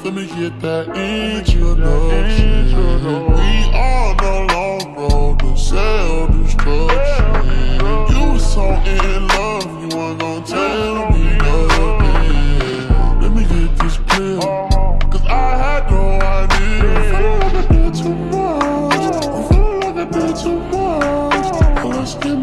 Let me get that introduction. We on the long road to self destruction. You was so in love, you weren't gonna tell me nothing. Let me get this pill, cause I had no idea. I feel like I did too much. I feel like I did too much. Let's get